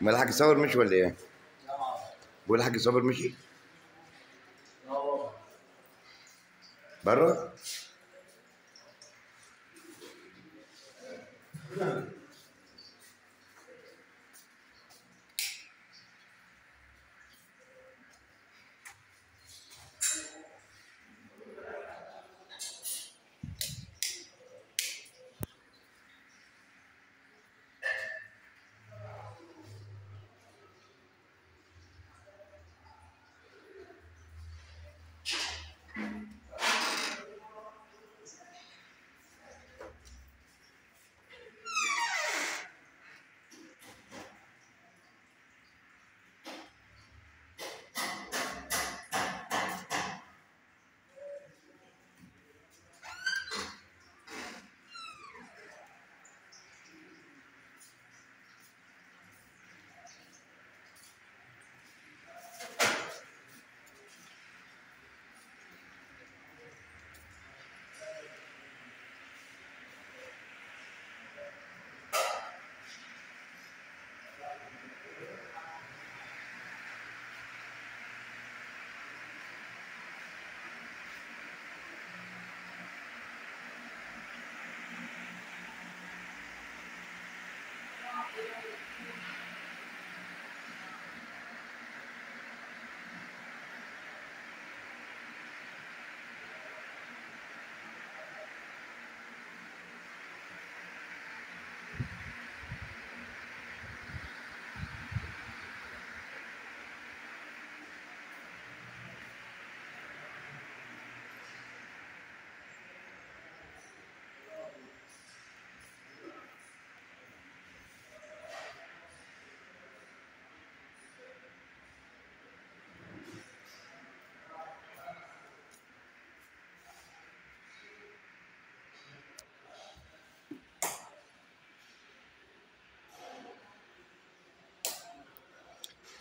ما الحاج صابر مشي ولا إيه؟ بقول الحاج صابر مشي بره؟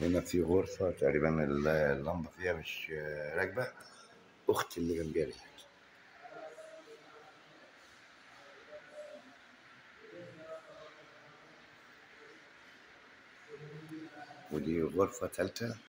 هنا في غرفة تقريبا اللمبة فيها مش راكبة. أختي اللي جنبيها دي ودي غرفة تالتة.